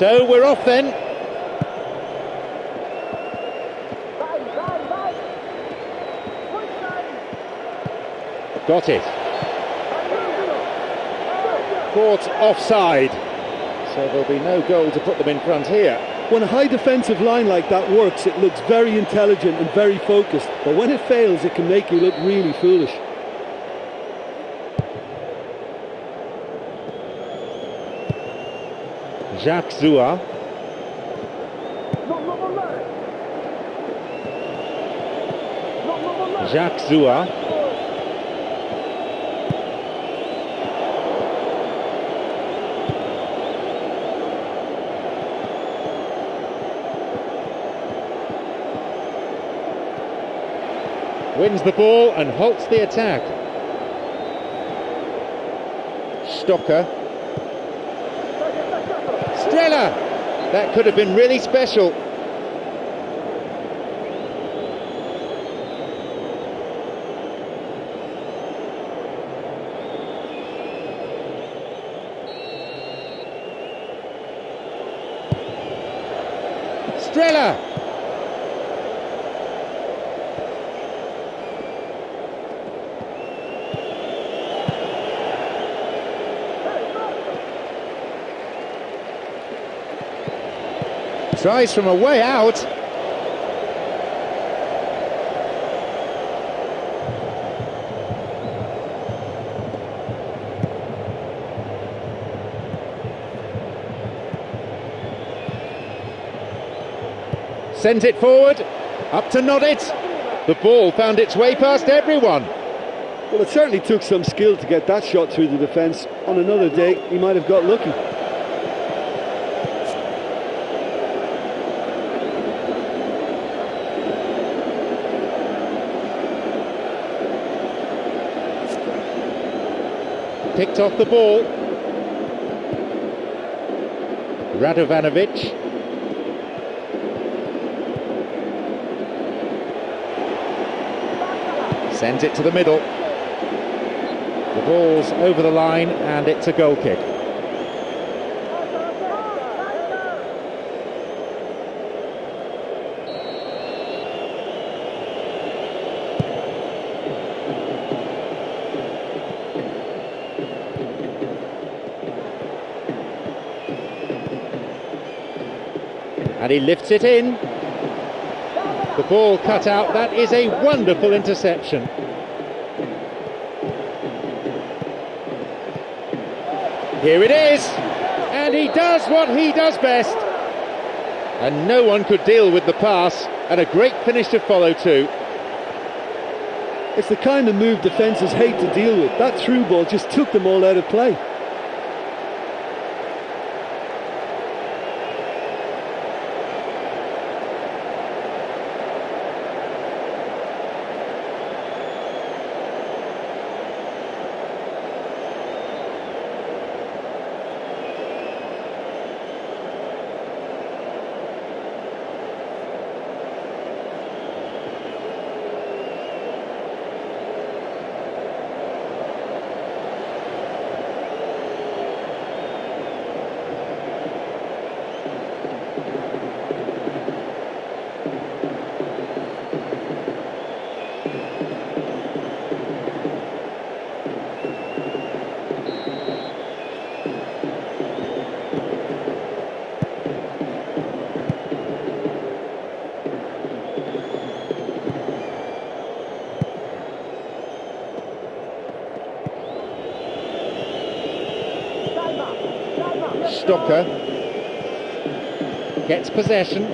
So we're off then. Got it. Caught offside. So there'll be no goal to put them in front here. When a high defensive line like that works, it looks very intelligent and very focused. But when it fails, it can make you look really foolish. Jacques Zoua. Jacques Zoua. Wins the ball and halts the attack. Stocker. Streller! That could have been really special. Streller! Tries from a way out. Sends it forward, up to nod it. The ball found its way past everyone. Well, it certainly took some skill to get that shot through the defence. On another day, he might have got lucky. Picked off the ball. Radovanovic. Sends it to the middle. The ball's over the line and it's a goal kick. And he lifts it in. The ball cut out. That is a wonderful interception. Here it is. And he does what he does best. And no one could deal with the pass. And a great finish to follow, too. It's the kind of move defences hate to deal with. That through ball just took them all out of play. Stocker gets possession.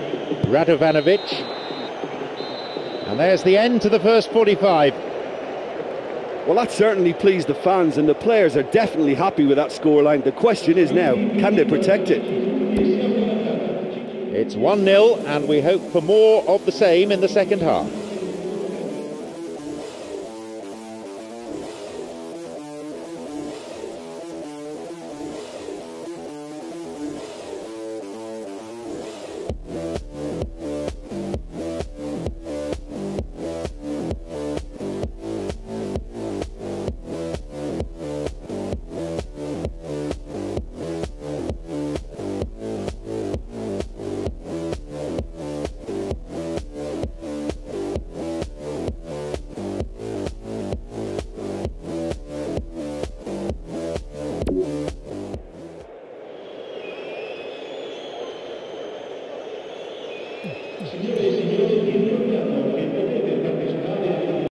Radovanovic. And there's the end to the first 45. Well, that certainly pleased the fans, and the players are definitely happy with that scoreline. The question is now, can they protect it? It's 1 0, and we hope for more of the same in the second half.